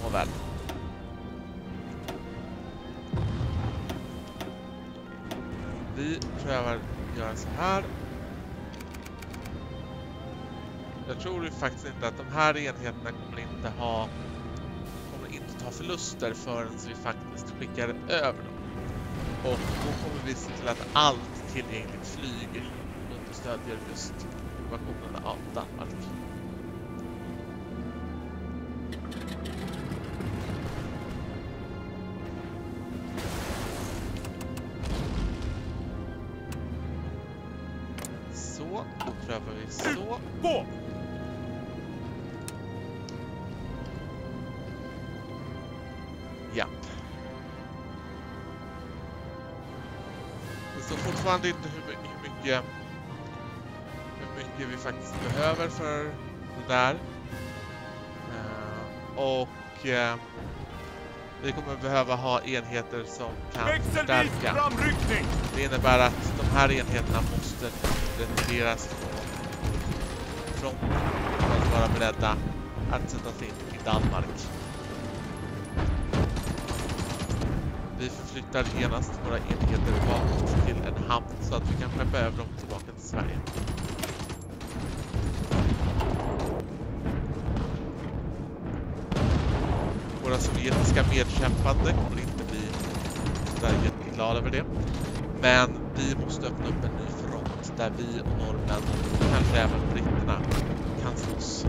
Speaker 1: Nåväl. Vi prövar göra så här. Jag tror ju faktiskt inte att de här enheterna kommer inte ha förluster förrän vi faktiskt skickar över dem. Och då kommer vi se till att allt tillgängligt flyg understödjer just invasionen av Danmark. Fortfarande inte hur, hur mycket hur mycket vi faktiskt behöver för det där. Eh, och eh, vi kommer behöva ha enheter som kan förstärka.
Speaker 2: framryckning!
Speaker 1: Det innebär att de här enheterna måste retireras från fronten för att vara beredda att sättas in i Danmark. Vi förflyttar genast våra enheter bakåt till en hamn så att vi kan skeppa över dem tillbaka till Sverige. Våra sovjetiska medkämpande kommer inte bli sådär jätteglada över det. Men vi måste öppna upp en ny front där vi och norrmän och kanske även britterna kan slåss.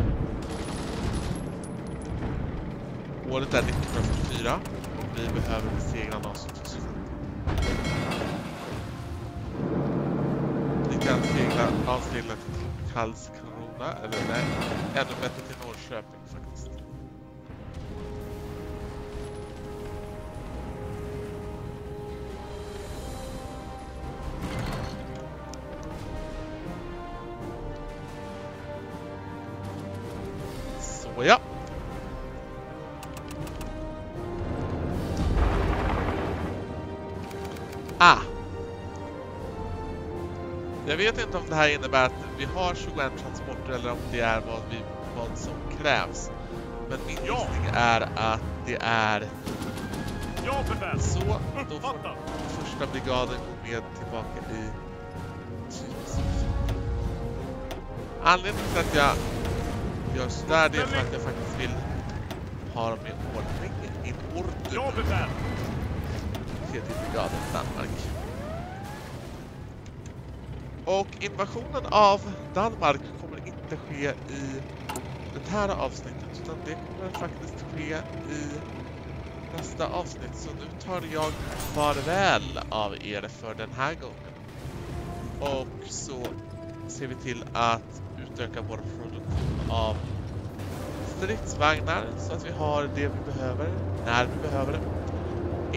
Speaker 1: Året är 1944 vi behöver besegra Nazityskland. Vi kan segla, avsegla till Karlskrona, eller nej, ännu bättre till Norrköping inte om det här innebär att vi har 21 transporter eller om det är vad, vi, vad som krävs. Men min
Speaker 2: Ja.
Speaker 1: gissning är att det är
Speaker 2: Ja, befäl!
Speaker 1: så. Då får första brigaden gå med tillbaka i. Anledningen till att jag gör sådär det är för att jag faktiskt vill ha dem i ordning, in
Speaker 2: Ja,
Speaker 1: order,
Speaker 2: befäl!
Speaker 1: tredje brigaden Danmark. Och invasionen av Danmark kommer inte ske i det här avsnittet utan det kommer faktiskt ske i nästa avsnitt. Så nu tar jag farväl av er för den här gången. Och så ser vi till att utöka vår produktion av stridsvagnar så att vi har det vi behöver när vi behöver det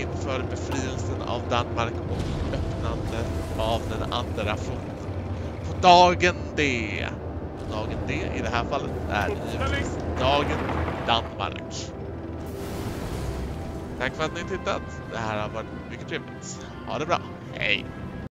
Speaker 1: inför befrielsen av Danmark och öppnandet av den andra fronten. Dagen D. Dagen D i det här fallet är givetvis dagen Danmark. Tack för att ni tittat. Det här har varit mycket trevligt. Ha det bra. Hej!